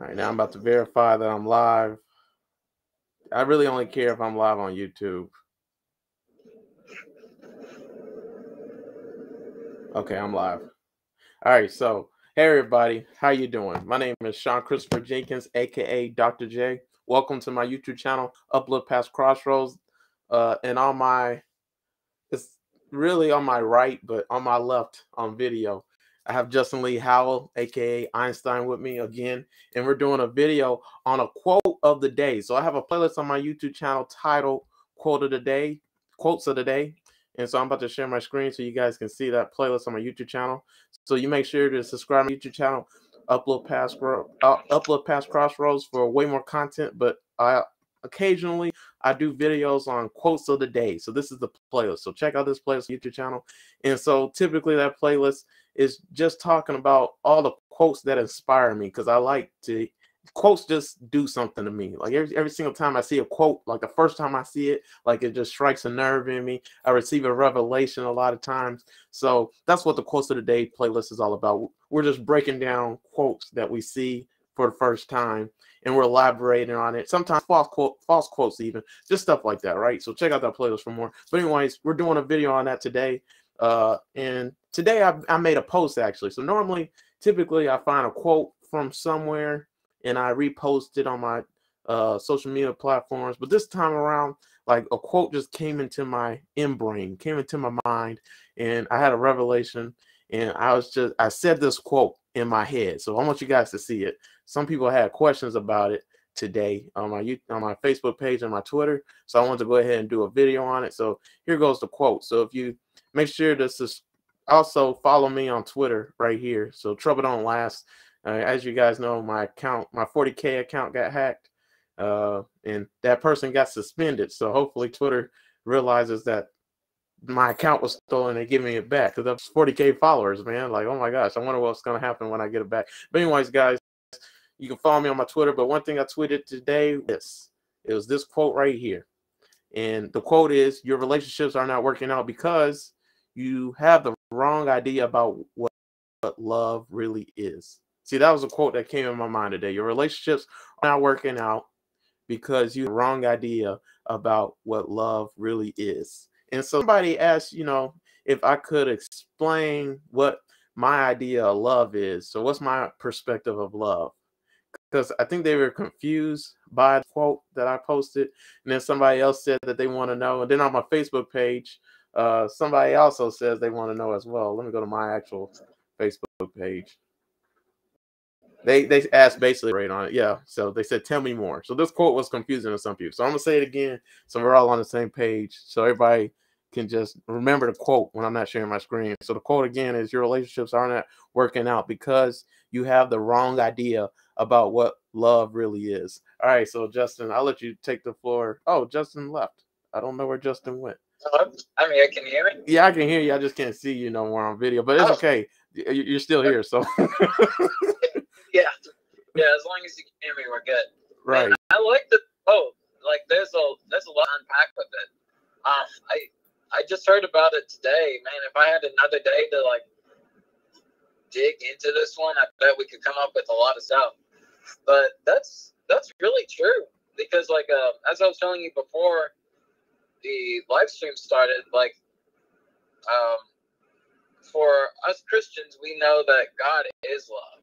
All right, now I'm about to verify that I'm live. I really only care if I'm live on YouTube. Okay, I'm live. All right, so hey everybody, how you doing? My name is Sean Christopher Jenkins, aka Dr. J. Welcome to my YouTube channel, Uplift Past Crossroads. Uh, and on my, it's really on my right, but on my left on video, I have Justin Lee Howell, aka Einstein, with me again, and we're doing a video on a quote of the day. So I have a playlist on my YouTube channel titled "Quote of the Day," quotes of the day, and so I'm about to share my screen so you guys can see that playlist on my YouTube channel. So you make sure to subscribe to my YouTube channel, upload past uh, upload past Crossroads for way more content. But I occasionally I do videos on quotes of the day. So this is the playlist. So check out this playlist YouTube channel. And so typically that playlist is just talking about all the quotes that inspire me because I like to quotes just do something to me. Like every, every single time I see a quote, like the first time I see it, like it just strikes a nerve in me. I receive a revelation a lot of times. So that's what the quotes of the day playlist is all about. We're just breaking down quotes that we see for the first time and we're elaborating on it. Sometimes false quote, false quotes, even just stuff like that, right? So check out that playlist for more. But anyways, we're doing a video on that today. Uh, and today I, I made a post actually. So normally, typically, I find a quote from somewhere and I repost it on my uh, social media platforms. But this time around, like a quote just came into my in brain, came into my mind, and I had a revelation. And I was just, I said this quote in my head. So I want you guys to see it. Some people had questions about it today on my on my Facebook page and my Twitter. So I want to go ahead and do a video on it. So here goes the quote. So if you make sure to also follow me on Twitter right here. So trouble don't last. Uh, as you guys know, my account, my 40k account got hacked, uh, and that person got suspended. So hopefully Twitter realizes that my account was stolen and giving it back because that's 40k followers, man. Like, oh my gosh, I wonder what's gonna happen when I get it back. But anyways, guys, you can follow me on my Twitter. But one thing I tweeted today is it was this quote right here, and the quote is: "Your relationships are not working out because you have the wrong idea about what, what love really is." See, that was a quote that came in my mind today. Your relationships are not working out because you have wrong idea about what love really is. And so somebody asked, you know, if I could explain what my idea of love is. So what's my perspective of love? Because I think they were confused by the quote that I posted. And then somebody else said that they want to know. And then on my Facebook page, uh, somebody also says they want to know as well. Let me go to my actual Facebook page. They they asked basically right on it. Yeah. So they said, tell me more. So this quote was confusing to some people. So I'm gonna say it again so we're all on the same page. So everybody can just remember the quote when I'm not sharing my screen. So the quote again is your relationships are not working out because you have the wrong idea about what love really is. All right, so Justin, I'll let you take the floor. Oh, Justin left. I don't know where Justin went. Hello? I mean, I can you hear me? Yeah, I can hear you. I just can't see you no more on video, but it's oh. okay. You're still here, so. yeah, yeah. As long as you can hear me, we're good. Right. And I like the oh, like there's a there's a lot to unpack with it. Um, I I just heard about it today, man. If I had another day to like dig into this one, I bet we could come up with a lot of stuff. But that's that's really true because, like, uh, as I was telling you before the live stream started, like, um, for us Christians, we know that God is love,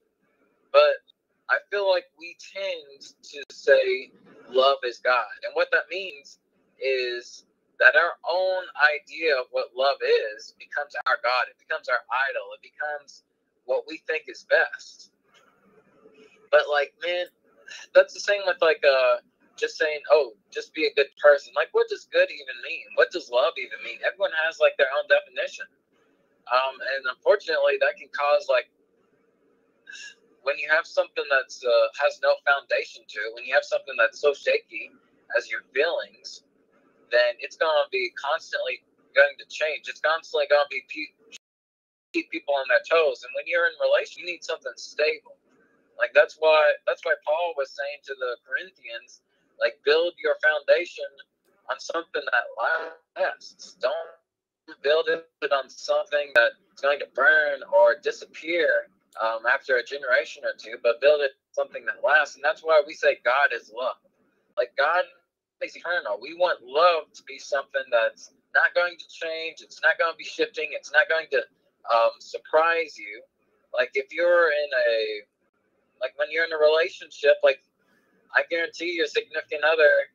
but I feel like we tend to say love is God, and what that means is that our own idea of what love is becomes our God. It becomes our idol. It becomes what we think is best. But like, man, that's the same with like uh just saying, oh, just be a good person. Like, what does good even mean? What does love even mean? Everyone has like their own definition. Um, and unfortunately, that can cause like when you have something that's uh, has no foundation to it, when you have something that's so shaky as your feelings, then it's going to be constantly going to change. It's constantly going to be keep people on their toes. And when you're in relation, you need something stable. Like that's why that's why Paul was saying to the Corinthians, like build your foundation on something that lasts. Don't build it on something that's going to burn or disappear um, after a generation or two, but build it something that lasts. And that's why we say God is love. Like God is eternal. We want love to be something that's not going to change. It's not going to be shifting. It's not going to um, surprise you. Like if you're in a, like when you're in a relationship, like I guarantee your significant other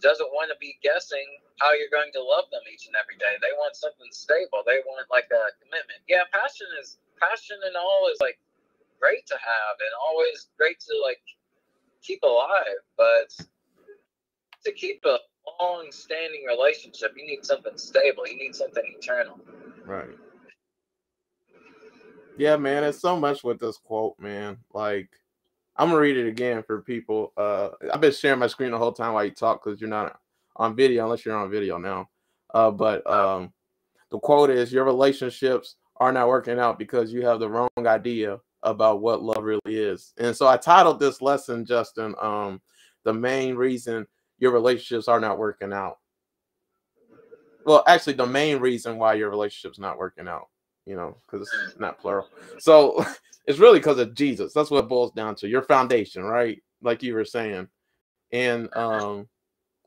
doesn't want to be guessing how you're going to love them each and every day. They want something stable. They want like a commitment. Yeah, passion is passion and all is like great to have and always great to like keep alive, but to keep a long standing relationship, you need something stable. You need something eternal. Right. Yeah, man, it's so much with this quote, man. Like I'm gonna read it again for people. Uh, I've been sharing my screen the whole time while you talk because you're not on video unless you're on video now. Uh, but um, the quote is: "Your relationships are not working out because you have the wrong idea about what love really is." And so I titled this lesson, Justin, um, "The main reason your relationships are not working out." Well, actually, the main reason why your relationship's not working out you know, because it's not plural. So it's really because of Jesus. That's what it boils down to. Your foundation, right? Like you were saying. And um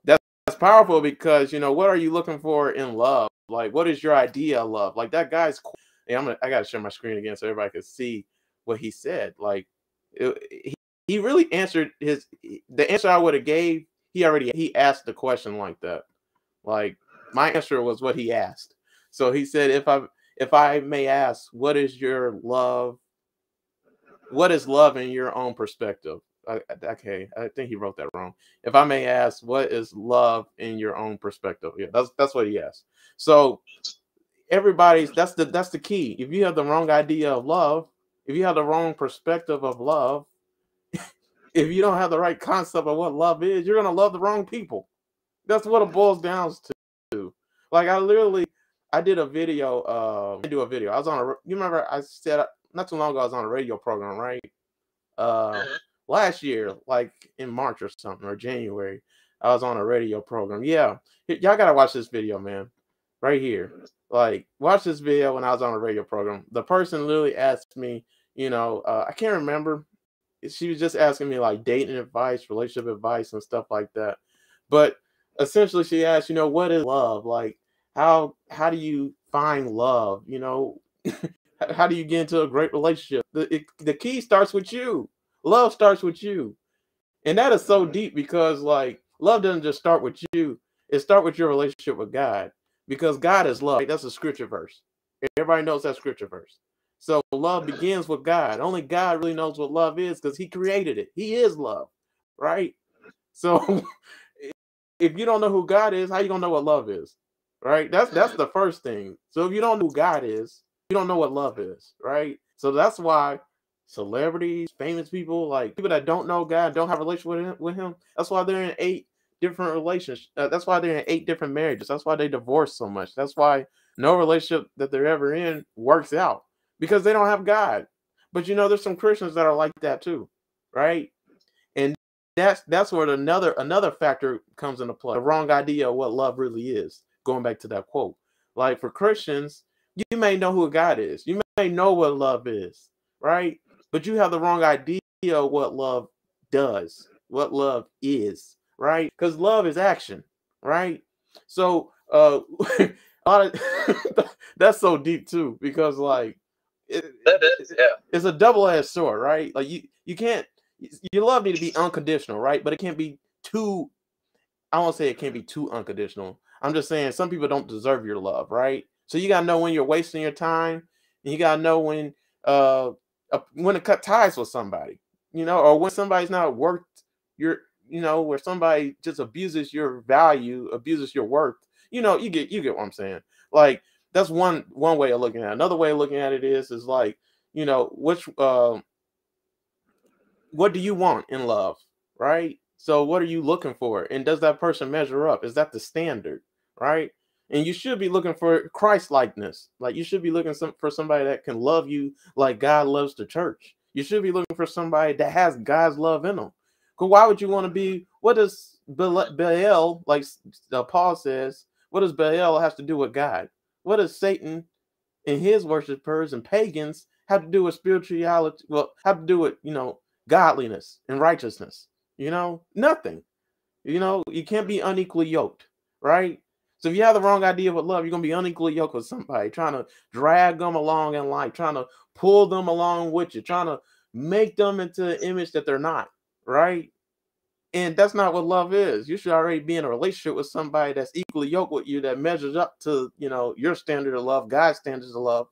that's, that's powerful because you know, what are you looking for in love? Like, what is your idea of love? Like that guy's hey, I'm gonna I gotta share my screen again so everybody can see what he said. Like it, he, he really answered his the answer I would have gave, he already he asked the question like that. Like my answer was what he asked. So he said, if I if I may ask, what is your love? What is love in your own perspective? okay, I think he wrote that wrong. If I may ask, what is love in your own perspective? Yeah, that's that's what he asked. So everybody's that's the that's the key. If you have the wrong idea of love, if you have the wrong perspective of love, if you don't have the right concept of what love is, you're gonna love the wrong people. That's what it boils down to. Like I literally I did a video. Uh, I do a video. I was on a. You remember I said not too long ago I was on a radio program, right? Uh, mm-hmm. last year, like in March or something or January, I was on a radio program. Yeah, y'all gotta watch this video, man. Right here, like watch this video when I was on a radio program. The person literally asked me, you know, uh, I can't remember. She was just asking me like dating advice, relationship advice, and stuff like that. But essentially, she asked, you know, what is love? Like, how how do you find love you know how do you get into a great relationship? The, it, the key starts with you. Love starts with you. And that is so mm-hmm. deep because like love doesn't just start with you. It start with your relationship with god because god is love. That's a scripture verse. Everybody knows that scripture verse. So love begins with god. Only god really knows what love is because he created it. He is love right? So if you don't know who god is how you gonna know what love is right? That's that's mm-hmm. the first thing. So if you don't know who God is, you don't know what love is, right? So that's why celebrities, famous people, like people that don't know God, don't have a relationship with him, that's why they're in eight different relationships. Uh, that's why they're in eight different marriages. That's why they divorce so much. That's why no relationship that they're ever in works out because they don't have God. But you know, there's some Christians that are like that too, right? And that's that's where another another factor comes into play. The wrong idea of what love really is going back to that quote. Like for Christians, you may know who God is. You may know what love is, right? But you have the wrong idea of what love does, what love is, right? Because love is action, right? So uh a lot of that's so deep too, because like it, is, yeah. it's a double-edged sword, right? Like you you can't your love need to be unconditional, right? But it can't be too I won't say it can't be too unconditional, I'm just saying some people don't deserve your love, right? So you gotta know when you're wasting your time, and you gotta know when uh, uh when to cut ties with somebody, you know, or when somebody's not worth your, you know, where somebody just abuses your value, abuses your worth. You know, you get you get what I'm saying. Like that's one one way of looking at it. Another way of looking at it is is like, you know, which uh, what do you want in love, right? So what are you looking for? And does that person measure up? Is that the standard? right? And you should be looking for Christ likeness. Like you should be looking for somebody that can love you like God loves the church. You should be looking for somebody that has God's love in them. Because why would you want to be? What does Baal, like uh, Paul says, what does Baal have to do with God? What does Satan and his worshippers and pagans have to do with spirituality. Well, have to do with you know godliness and righteousness. You know, nothing. You know, you can't be unequally yoked, right? So if you have the wrong idea of what love, you're gonna be unequally yoked with somebody, trying to drag them along in life, trying to pull them along with you, trying to make them into an image that they're not, right? And that's not what love is. You should already be in a relationship with somebody that's equally yoked with you that measures up to, you know, your standard of love, God's standards of love,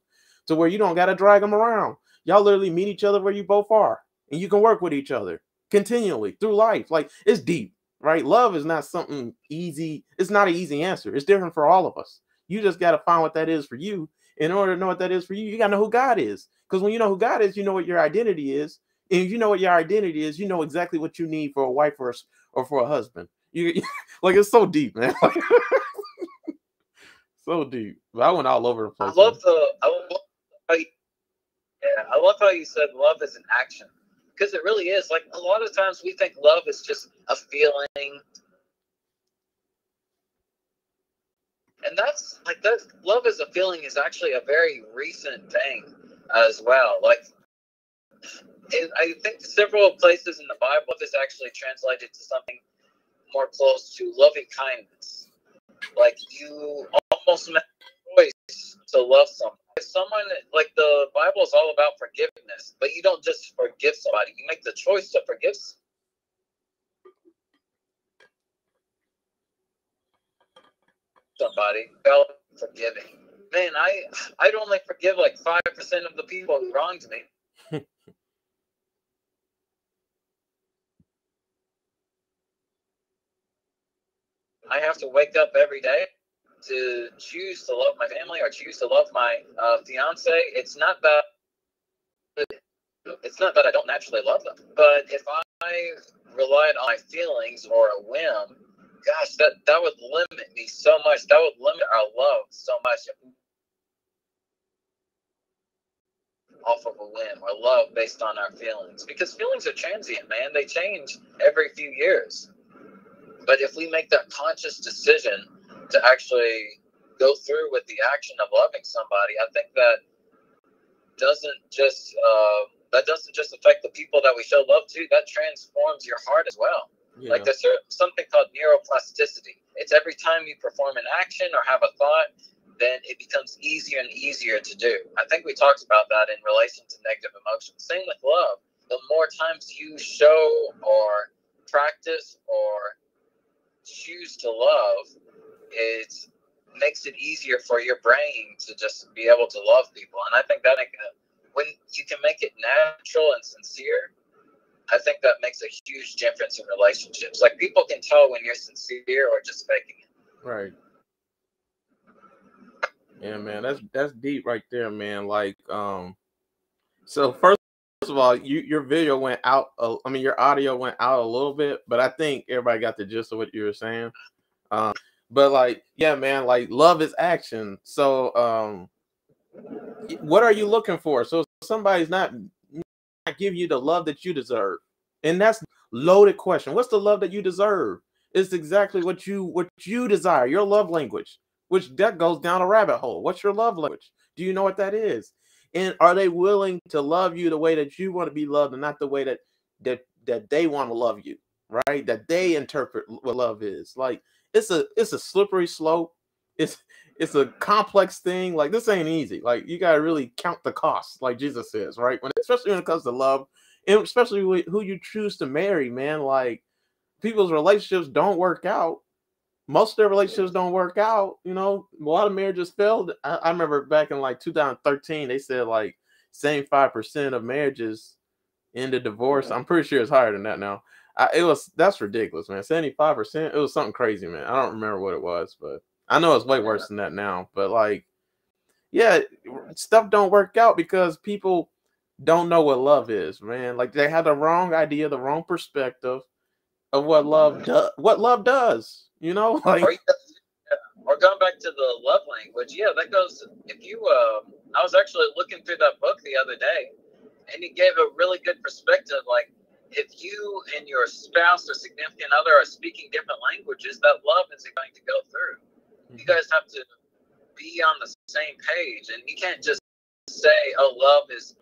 to where you don't got to drag them around. Y'all literally meet each other where you both are, and you can work with each other continually through life. Like it's deep, right? Love is not something easy. It's not an easy answer. It's different for all of us. You just got to find what that is for you. In order to know what that is for you, you got to know who God is. Because when you know who God is, you know what your identity is. And if you know what your identity is, you know exactly what you need for a wife or, or for a husband. You like it's so deep, man. so deep. But I went all over the place. I love the. I love how you, yeah, I love how you said love is an action because it really is. Like a lot of times we think love is just a feeling, and that's like that. Love as a feeling is actually a very recent thing as well. Like I think several places in the Bible is actually translated to something more close to loving kindness. Like you almost a choice to love someone. If someone like the Bible is all about forgiveness, but you don't just forgive somebody; you make the choice to forgive. Somebody without forgiving. Man, I I'd only forgive like five percent of the people who wronged me. I have to wake up every day to choose to love my family or choose to love my uh, fiance. It's not that it's not that I don't naturally love them, but if I relied on my feelings or a whim, gosh, that that would limit me so much. That would limit our love so much. Off of a whim or love based on our feelings, because feelings are transient, man. They change every few years. But if we make that conscious decision to actually go through with the action of loving somebody, I think that doesn't just uh, that doesn't just affect the people that we show love to. That transforms your heart as well. Yeah. Like there's something called neuroplasticity. It's every time you perform an action or have a thought, then it becomes easier and easier to do. I think we talked about that in relation to negative emotions. Same with love. The more times you show or practice or choose to love, it makes it easier for your brain to just be able to love people. And I think that when you can make it natural and sincere, I think that makes a huge difference in relationships. Like people can tell when you're sincere or just faking it. Right. Yeah, man, that's that's deep right there, man. Like, um, so first first of all, you your video went out. Uh, I mean, your audio went out a little bit, but I think everybody got the gist of what you were saying. Um, but like, yeah, man, like love is action. So, um, what are you looking for? So somebody's not, not give you the love that you deserve, and that's loaded question. What's the love that you deserve? It's exactly what you what you desire. Your love language, which that goes down a rabbit hole. What's your love language? Do you know what that is? and are they willing to love you the way that you want to be loved and not the way that that that they want to love you right that they interpret what love is like it's a it's a slippery slope it's it's a complex thing like this ain't easy like you got to really count the costs like jesus says right when especially when it comes to love and especially who you choose to marry man like people's relationships don't work out most of their relationships don't work out. You know, a lot of marriages failed. I, I remember back in like 2013, they said like same five percent of marriages ended divorce. I'm pretty sure it's higher than that now. I, it was that's ridiculous, man. 75%. It was something crazy, man. I don't remember what it was, but I know it's way worse than that now. But like, yeah, stuff don't work out because people don't know what love is, man. Like they have the wrong idea, the wrong perspective of what love does. What love does you know, like or, or going back to the love language, yeah, that goes. If you, uh, I was actually looking through that book the other day, and it gave a really good perspective. Like, if you and your spouse or significant other are speaking different languages, that love isn't going to go through. Mm-hmm. You guys have to be on the same page, and you can't just say, "Oh, love is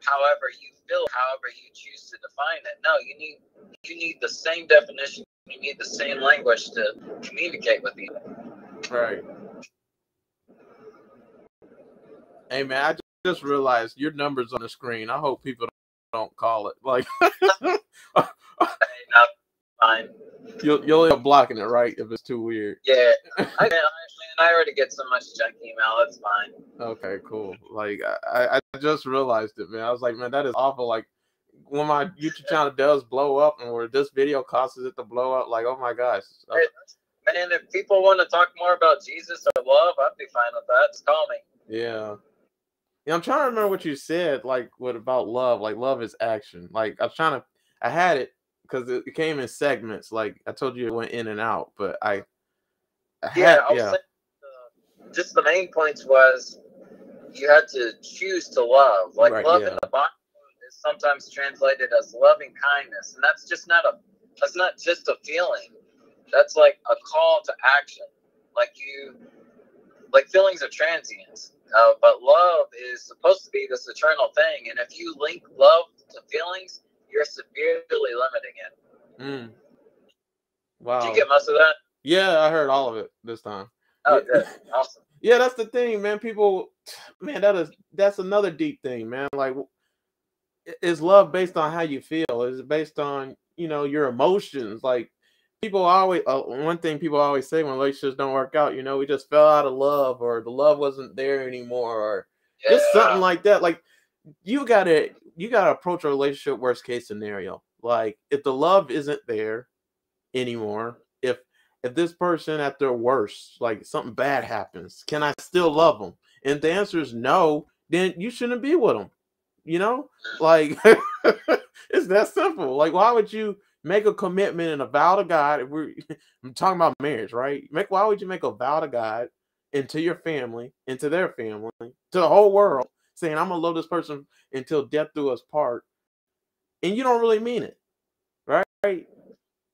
however you feel, however you choose to define it. No, you need you need the same definition. You need the same language to communicate with you. Right. Hey man, I just realized your number's on the screen. I hope people don't call it. Like hey, no, fine. You'll you'll end up blocking it, right? If it's too weird. Yeah. I, man, I already get so much junk email. It's fine. Okay, cool. Like I, I just realized it, man. I was like, man, that is awful. Like when my YouTube channel does blow up and where this video causes it to blow up, like, oh my gosh. Uh, man, if people want to talk more about Jesus or love, I'd be fine with that. Just call me. Yeah. Yeah, I'm trying to remember what you said, like what about love? Like love is action. Like I was trying to I had it because it came in segments. Like I told you it went in and out, but I, I had, yeah, I yeah. Saying, uh, just the main points was you had to choose to love. Like right, love yeah. in the Bible is sometimes translated as loving kindness, and that's just not a that's not just a feeling. That's like a call to action. Like you, like feelings are transient, uh, but love is supposed to be this eternal thing. And if you link love to feelings, you're severely limiting it. Mm. Wow. Did you get most of that? Yeah, I heard all of it this time. Oh, good. Awesome. Yeah, that's the thing, man. People, man, that is that's another deep thing, man. Like, is love based on how you feel? Is it based on you know your emotions? Like, people always uh, one thing people always say when relationships don't work out, you know, we just fell out of love, or the love wasn't there anymore, or yeah. just something like that. Like, you gotta you gotta approach a relationship worst case scenario. Like, if the love isn't there anymore, if if this person at their worst, like something bad happens, can I still love them? And if the answer is no, then you shouldn't be with them. You know, like it's that simple. Like, why would you make a commitment and a vow to God? If we're I'm talking about marriage, right? Make why would you make a vow to God into your family, into their family, to the whole world, saying, I'm gonna love this person until death do us part, and you don't really mean it, right?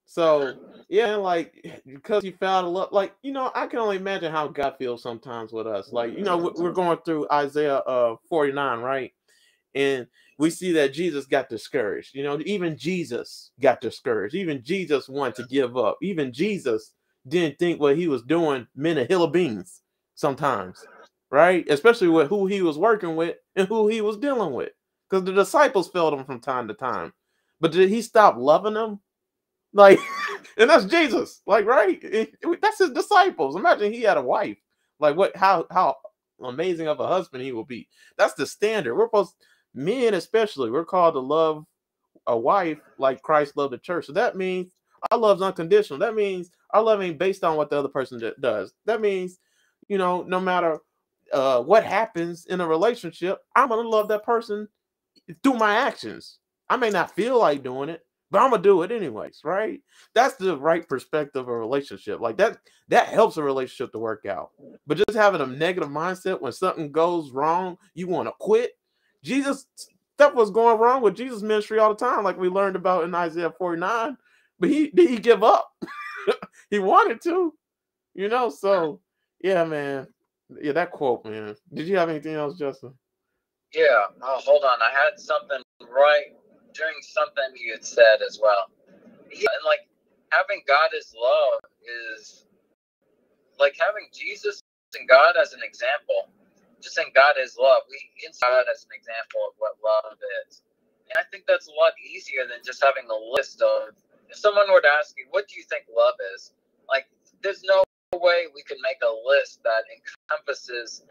So yeah, like because you fell out of love, like you know, I can only imagine how God feels sometimes with us. Like you know, we're going through Isaiah uh 49, right? And we see that Jesus got discouraged. You know, even Jesus got discouraged. Even Jesus wanted to give up. Even Jesus didn't think what he was doing meant a hill of beans sometimes, right? Especially with who he was working with and who he was dealing with. Because the disciples failed him from time to time. But did he stop loving them? Like, and that's Jesus. Like, right? Eh, it, that's his disciples. Imagine he had a wife. Like, what? How how amazing of a husband he will be. That's the standard. We're supposed, men especially, we're called to love a wife like Christ loved the church. So that means our love's unconditional. That means our love ain't based on what the other person does. That means, you know, no matter uh, what happens in a relationship, I'm gonna love that person through my actions. I may not feel like doing it, but I'm gonna do it anyways, right? That's the right perspective of a relationship. Like that, that helps a relationship to work out. But just having a negative mindset when something goes wrong, you want to quit. Jesus, stuff was going wrong with Jesus' ministry all the time, like we learned about in Isaiah 49. But he did he give up? he wanted to, you know. So yeah, man. Yeah, that quote, man. Did you have anything else, Justin? Yeah. Oh, hold on. I had something right during something you had said as well. Yeah, and like having God as love is like having Jesus and God as an example. Just saying God is love. We use God as an example of what love is. And I think that's a lot easier than just having a list of if someone were to ask you, what do you think love is? Like there's no way we can make a list that encompasses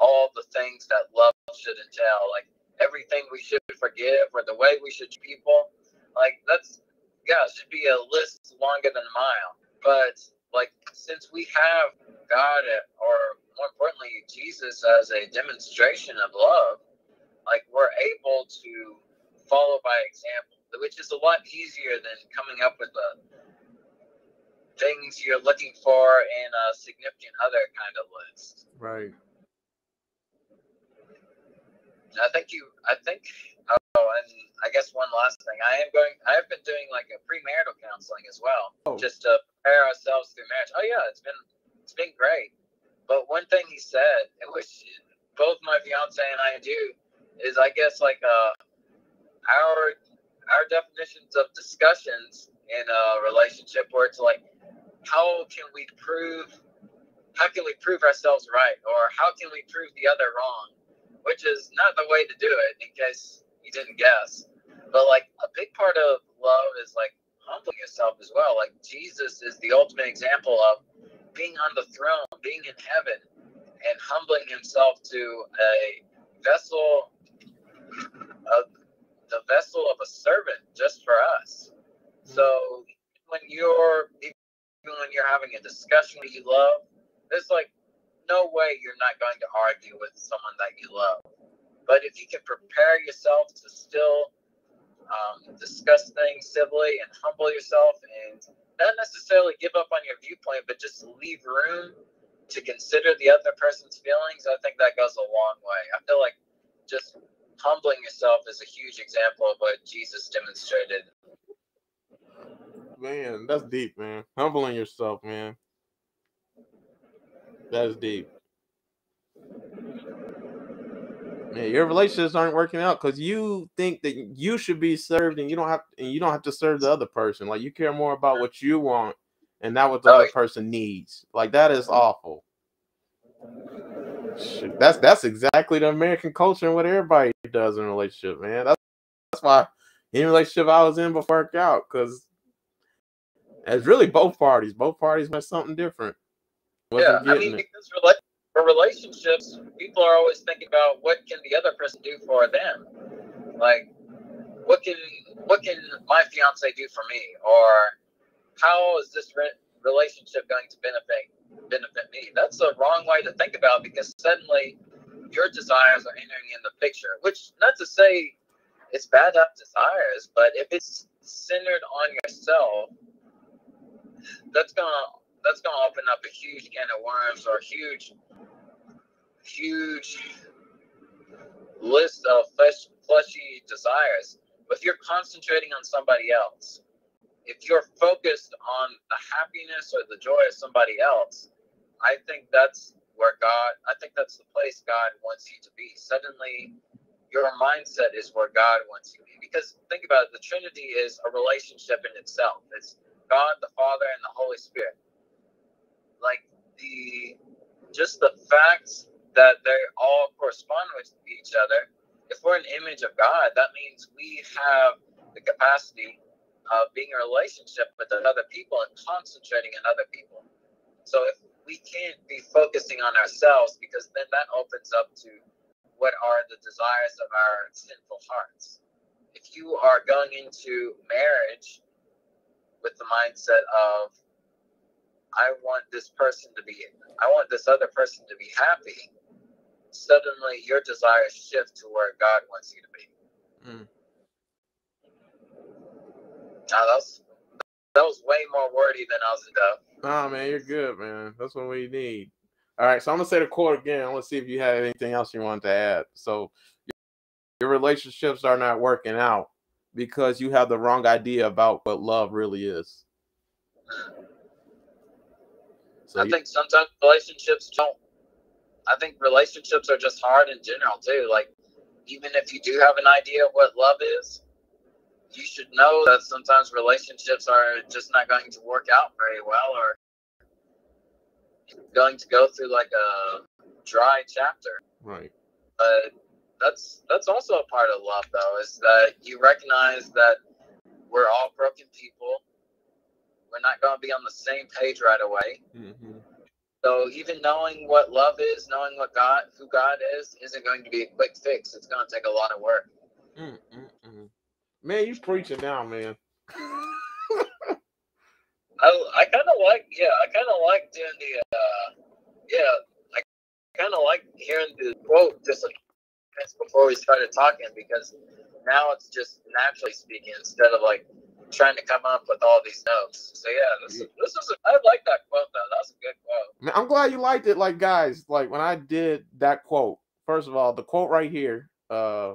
all the things that love should entail. Like everything we should forgive or the way we should treat people. Like that's yeah, it should be a list longer than a mile. But like since we have God or more importantly Jesus as a demonstration of love, like we're able to follow by example, which is a lot easier than coming up with the things you're looking for in a significant other kind of list. Right. I think you. I think. Oh, and I guess one last thing. I am going. I have been doing like a premarital counseling as well, oh. just to prepare ourselves through marriage. Oh yeah, it's been it's been great. But one thing he said, which both my fiance and I do, is I guess like uh our our definitions of discussions in a relationship where it's like how can we prove how can we prove ourselves right? Or how can we prove the other wrong? Which is not the way to do it in case you didn't guess. But like a big part of love is like humbling yourself as well. Like jesus is the ultimate example of being on the throne being in heaven and humbling himself to a vessel of the vessel of a servant just for us so when you're even when you're having a discussion that you love, there's like no way you're not going to argue with someone that you love. But if you can prepare yourself to still um, discuss things civilly and humble yourself and not necessarily give up on your viewpoint, but just leave room to consider the other person's feelings, I think that goes a long way. I feel like just humbling yourself is a huge example of what Jesus demonstrated man, that's deep, man. Humbling yourself, man. That's deep. Man, your relationships aren't working out because you think that you should be served and you don't have and you don't have to serve the other person. Like you care more about what you want and not what the other person needs. Like that is awful. Shoot, that's that's exactly the American culture and what everybody does in a relationship, man. That's that's why any relationship I was in before worked out because it's really both parties. Both parties want something different. yeah, I mean, because for relationships, people are always thinking about what can the other person do for them. Like, what can what can my fiance do for me, or how is this re- relationship going to benefit benefit me? That's the wrong way to think about because suddenly your desires are entering in the picture. Which, not to say it's bad to have desires, but if it's centered on yourself that's gonna that's gonna open up a huge can of worms or a huge huge list of flesh, fleshy desires. But if you're concentrating on somebody else, if you're focused on the happiness or the joy of somebody else, I think that's where God, I think that's the place God wants you to be. Suddenly, your mindset is where God wants you to be. Because think about it, the Trinity is a relationship in itself. It's God the Father and the Holy Spirit. Like the just the facts that they all correspond with each other. If we're an image of God, that means we have the capacity of being in a relationship with other people and concentrating on other people. So if we can't be focusing on ourselves because then that opens up to what are the desires of our sinful hearts. If you are going into marriage with the mindset of I want this person to be I want this other person to be happy, suddenly your desires shift to where God wants you to be. Mm. Now that was that was way more wordy than I was enough. Nah, man, you're good, man. That's what we need. All right, so I'm gonna say the quote again. I want to see if you have anything else you want to add. So, your relationships are not working out because you have the wrong idea about what love really is. So I you, think sometimes relationships don't. I think relationships are just hard in general too. Like even if you do have an idea of what love is, you should know that sometimes relationships are just not going to work out very well or going to go through like a dry chapter. Right. But that's that's also a part of love though is that you recognize that we're all broken people we're not going to be on the same page right away mm-hmm. so even knowing what love is knowing what god who god is isn't going to be a quick fix it's going to take a lot of work Mm-mm-mm. man you preaching now man I, I kind of like yeah I kind of like doing the uh yeah I kind of like hearing the quote just minutes before we started talking because now it's just naturally speaking instead of like trying to come up with all these notes. So yeah, this this was a, I like that quote though. That was a good quote. I'm glad you liked it. Like guys, like when I did that quote, first of all, the quote right here, uh,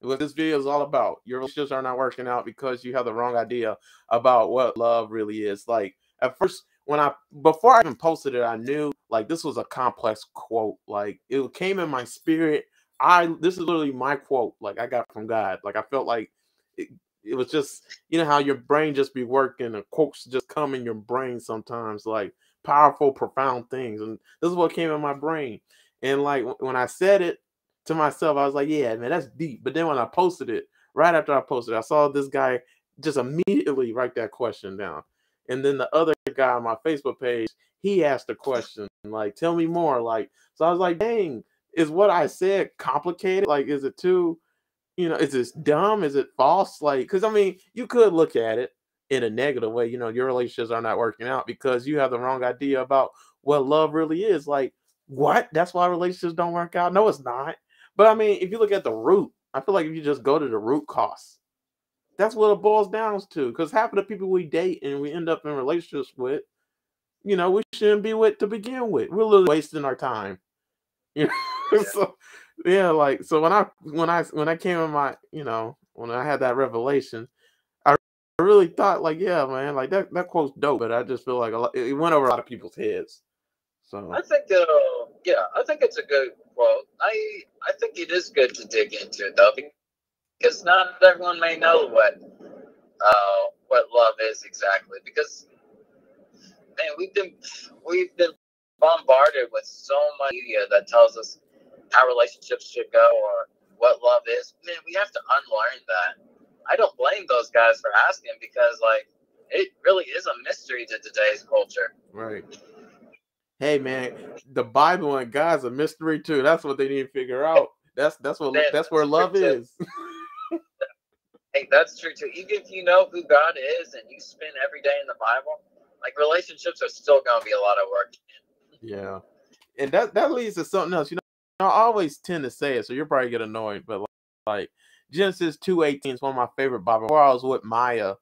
what this video is all about. Your relationships are not working out because you have the wrong idea about what love really is. Like at first, when I before I even posted it, I knew like this was a complex quote. Like it came in my spirit I this is literally my quote, like I got from God. Like I felt like it, it was just you know how your brain just be working and quotes just come in your brain sometimes, like powerful, profound things. And this is what came in my brain. And like when I said it to myself, I was like, yeah, man, that's deep. But then when I posted it, right after I posted, it, I saw this guy just immediately write that question down. And then the other guy on my Facebook page, he asked a question like, tell me more. Like, so I was like, dang, is what I said complicated? Like, is it too, you know, is this dumb? Is it false? Like, because I mean, you could look at it in a negative way. You know, your relationships are not working out because you have the wrong idea about what love really is. Like, what? That's why relationships don't work out? No, it's not. But I mean, if you look at the root, I feel like if you just go to the root cause, that's what it boils down to. Because half of the people we date and we end up in relationships with, you know, we shouldn't be with to begin with. We're literally wasting our time. You know, so yeah, like so when I when I when I came in my, you know, when I had that revelation, I really thought like, yeah, man, like that that quote's dope, but I just feel like a lot, it went over a lot of people's heads. So I think, uh, yeah, I think it's a good quote. I I think it is good to dig into it though, because not everyone may know what uh what love is exactly. Because man, we've been we've been bombarded with so much media that tells us how relationships should go or what love is. Man, we have to unlearn that. I don't blame those guys for asking because like it really is a mystery to today's culture. Right. Hey man, the Bible and God's a mystery too. That's what they need to figure out. That's that's what man, that's where love is. hey, that's true too. Even if you know who God is and you spend every day in the Bible, like relationships are still gonna be a lot of work. Yeah, and that that leads to something else. You know, I always tend to say it, so you'll probably get annoyed, but like, like Genesis two eighteen is one of my favorite Bible. Before I was with Maya,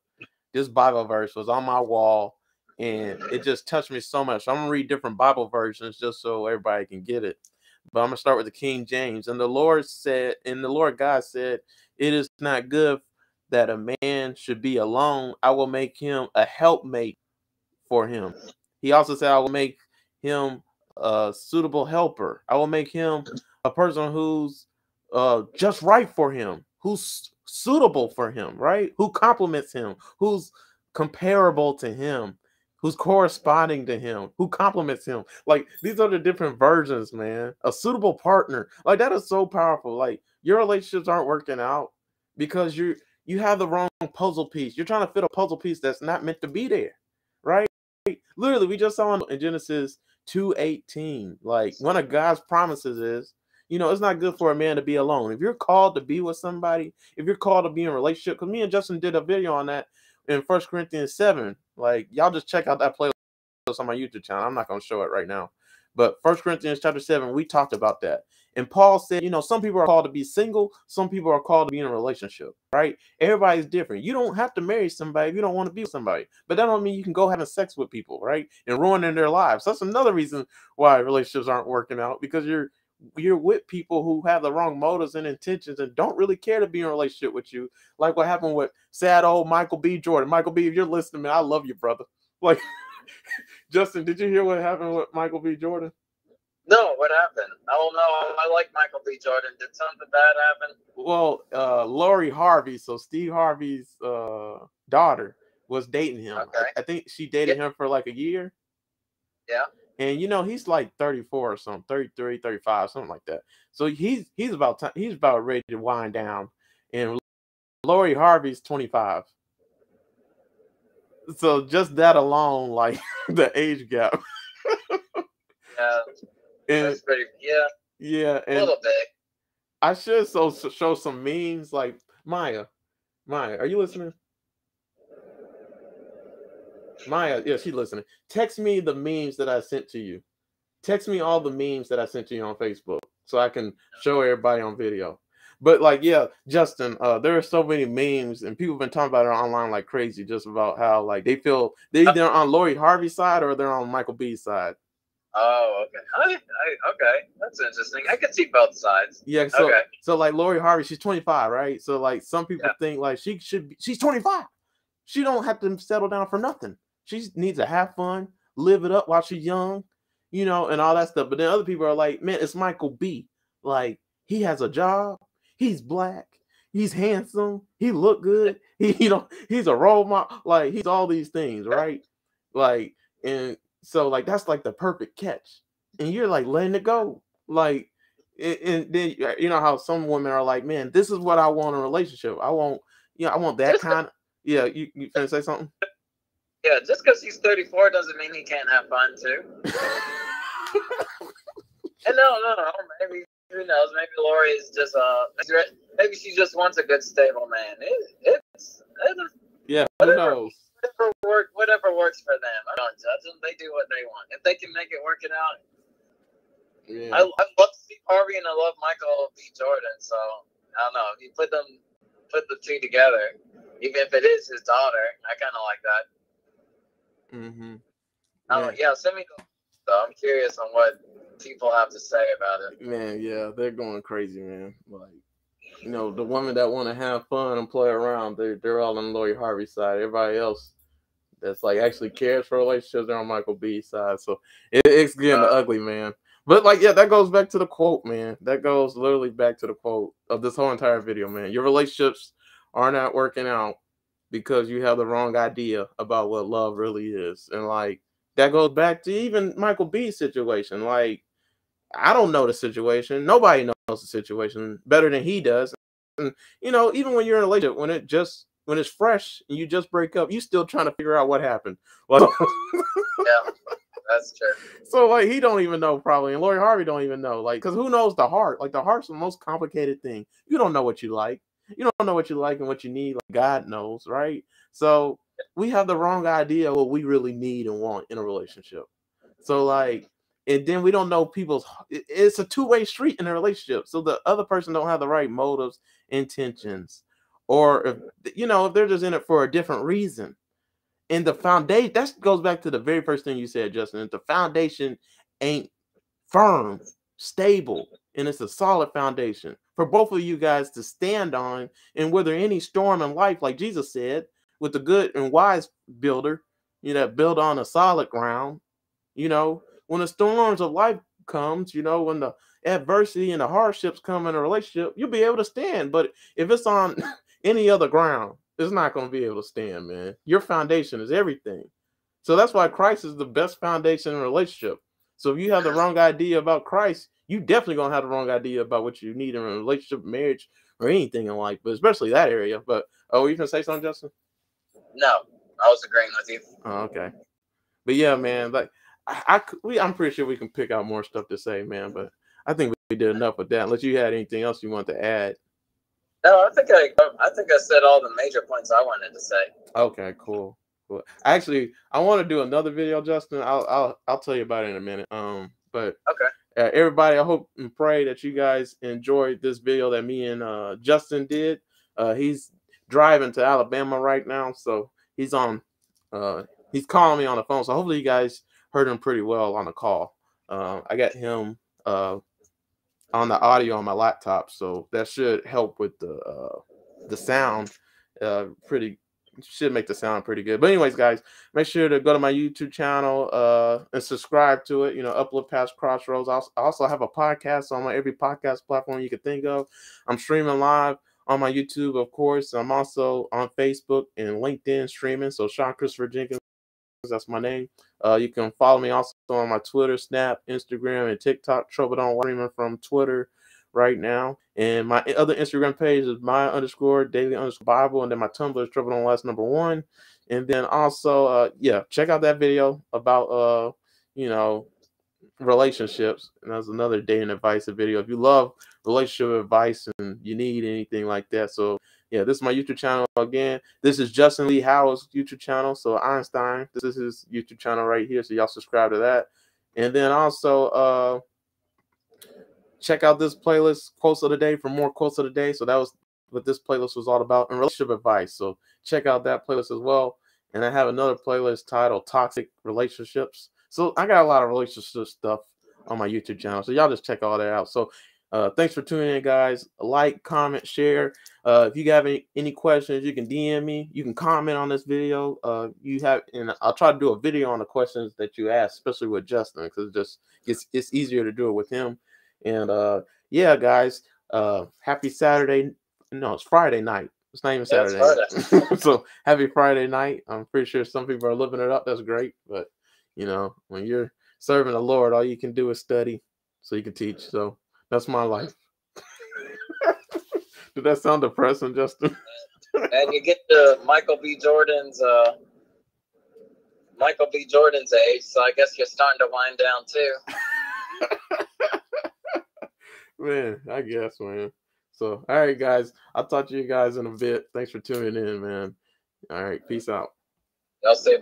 this Bible verse was on my wall, and it just touched me so much. I'm gonna read different Bible versions just so everybody can get it. But I'm gonna start with the King James. And the Lord said, and the Lord God said, It is not good that a man should be alone. I will make him a helpmate for him. He also said, I will make him a suitable helper. I will make him a person who's uh, just right for him, who's suitable for him, right? Who complements him, who's comparable to him, who's corresponding to him, who complements him. Like these are the different versions, man. A suitable partner. Like that is so powerful. Like your relationships aren't working out because you you have the wrong puzzle piece. You're trying to fit a puzzle piece that's not meant to be there, right? Literally, we just saw in Genesis 2:18. Like one of God's promises is, you know, it's not good for a man to be alone. If you're called to be with somebody, if you're called to be in a relationship, because me and Justin did a video on that in First Corinthians 7. Like, y'all just check out that playlist on my YouTube channel. I'm not gonna show it right now. But First Corinthians chapter 7, we talked about that. And Paul said, you know, some people are called to be single, some people are called to be in a relationship, right? Everybody's different. You don't have to marry somebody if you don't want to be with somebody. But that don't mean you can go having sex with people, right? And ruining their lives. That's another reason why relationships aren't working out because you're you're with people who have the wrong motives and intentions and don't really care to be in a relationship with you. Like what happened with sad old Michael B. Jordan. Michael B, if you're listening, man, I love you, brother. Like Justin, did you hear what happened with Michael B. Jordan? No, what happened? Oh no, I like Michael B. Jordan. Did something bad happen? Well, uh Lori Harvey, so Steve Harvey's uh daughter was dating him. Okay. I, I think she dated yeah. him for like a year. Yeah. And you know, he's like 34 or something, 33, 35, something like that. So he's he's about time, he's about ready to wind down. And Lori Harvey's 25. So just that alone, like the age gap. yeah. And, pretty, yeah. Yeah, and a little bit. I should so, so show some memes like Maya. Maya, are you listening? Maya, yeah, she's listening. Text me the memes that I sent to you. Text me all the memes that I sent to you on Facebook so I can show everybody on video. But like, yeah, Justin, uh, there are so many memes and people have been talking about it online like crazy, just about how like they feel they uh either on Lori Harvey's side or they're on Michael B's side. Oh, okay. I, I, okay, that's interesting. I can see both sides. Yeah. So, okay. so like Lori Harvey, she's 25, right? So like some people yeah. think like she should be. She's 25. She don't have to settle down for nothing. She needs to have fun, live it up while she's young, you know, and all that stuff. But then other people are like, man, it's Michael B. Like he has a job, he's black, he's handsome, he look good, he you know, he's a role model, like he's all these things, right? Like, and so like that's like the perfect catch. And you're like letting it go. Like and then you know how some women are like, man, this is what I want in a relationship. I want, you know, I want that kind of yeah, you you finna say something? Yeah, just because he's 34 doesn't mean he can't have fun too. and no, no, no, maybe who knows? Maybe Lori is just uh, maybe she just wants a good stable man. It, it's, it's yeah, whatever, knows? Whatever work, whatever works for them. I don't judge them. They do what they want. If they can make it work it out. Yeah. I, I love Steve Harvey and I love Michael B. Jordan. So I don't know. If you put them, put the two together, even if it is his daughter, I kind of like that. Mm-hmm. Yeah. yeah, send me. So I'm curious on what people have to say about it. Man, yeah, they're going crazy, man. Like, you know, the women that want to have fun and play around, they're they're all on Lori Harvey side. Everybody else that's like actually cares for relationships, they're on Michael B's side. So it, it's getting uh, ugly, man. But like, yeah, that goes back to the quote, man. That goes literally back to the quote of this whole entire video, man. Your relationships are not working out because you have the wrong idea about what love really is. And like that goes back to even Michael B's situation. Like, I don't know the situation. Nobody knows the situation better than he does. And you know, even when you're in a relationship, when it just when it's fresh and you just break up, you still trying to figure out what happened. Well, yeah, that's true. So like he don't even know probably, and Lori Harvey don't even know. Like, because who knows the heart? Like the heart's the most complicated thing. You don't know what you like. You don't know what you like and what you need. Like God knows, right? So we have the wrong idea what we really need and want in a relationship. So like, and then we don't know people's. It's a two way street in a relationship. So the other person don't have the right motives, intentions, or if you know if they're just in it for a different reason. And the foundation that goes back to the very first thing you said, Justin. If the foundation ain't firm, stable, and it's a solid foundation for both of you guys to stand on. And whether any storm in life, like Jesus said, with the good and wise builder, you know, build on a solid ground. You know, when the storms of life comes, you know, when the adversity and the hardships come in a relationship, you'll be able to stand. But if it's on any other ground, it's not going to be able to stand, man. Your foundation is everything. So that's why Christ is the best foundation in a relationship. So if you have the wrong idea about Christ, you definitely gonna have the wrong idea about what you need in a relationship, marriage, or anything in life, but especially that area. But oh, you gonna say something, Justin? No, I was agreeing with you. Oh, okay. But yeah, man, like I, I we I'm pretty sure we can pick out more stuff to say, man. But I think we did enough with that. Unless you had anything else you want to add. No, I think I I think I said all the major points I wanted to say. Okay, cool. Cool. Actually, I want to do another video, Justin. I'll I'll I'll tell you about it in a minute. Um, but okay. Uh, everybody, I hope and pray that you guys enjoyed this video that me and uh, Justin did. Uh, he's driving to Alabama right now, so he's on. Uh, he's calling me on the phone, so hopefully you guys heard him pretty well on the call. Uh, I got him uh, on the audio on my laptop, so that should help with the uh, the sound uh, pretty should make the sound pretty good. But anyways, guys, make sure to go to my YouTube channel uh, and subscribe to it. You know, Uplift Past Crossroads. I also have a podcast on my every podcast platform you can think of. I'm streaming live on my YouTube, of course. I'm also on Facebook and LinkedIn streaming. So Sean Christopher Jenkins, that's my name. Uh, you can follow me also on my Twitter, Snap, Instagram, and TikTok. Trouble on streaming from Twitter right now. And my other Instagram page is my underscore daily underscore Bible. And then my Tumblr is Trouble on Last number one. And then also, uh, yeah, check out that video about, uh, you know, relationships. And that's another dating advice video. If you love relationship advice and you need anything like that. So, yeah, this is my YouTube channel again. This is Justin Lee Howell's YouTube channel. So, Einstein, this is his YouTube channel right here. So, y'all subscribe to that. And then also, uh, check out this playlist, quotes of the day, for more quotes of the day. So that was what this playlist was all about, and relationship advice. So check out that playlist as well. And I have another playlist titled Toxic Relationships. So I got a lot of relationship stuff on my YouTube channel. So y'all just check all that out. So uh, thanks for tuning in, guys. Like, comment, share. Uh, if you have any, any questions, you can DM me. You can comment on this video. Uh, you have, and I'll try to do a video on the questions that you ask, especially with Justin, because it's just it's it's easier to do it with him. And uh, yeah, guys, Uh, happy Saturday. No, it's Friday night. It's not even Yeah, Saturday. so happy Friday night. I'm pretty sure some people are living it up. That's great. But you know, when you're serving the Lord, all you can do is study so you can teach. So that's my life. Did that sound depressing, Justin? and you get to Michael B. Jordan's uh, Michael B. Jordan's age, so I guess you're starting to wind down too. man, I guess, man. So, all right, guys. I'll talk to you guys in a bit. Thanks for tuning in, man. All right, peace out. Y'all say